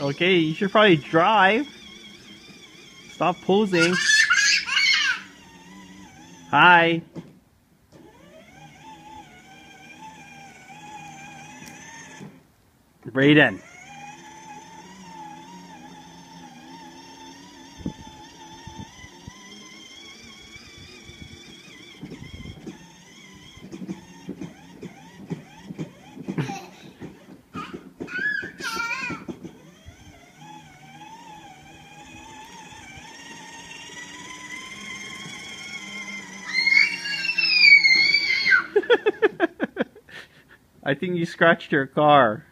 Okay, you should probably drive. Stop posing. Hi. Raiden. I think you scratched your car.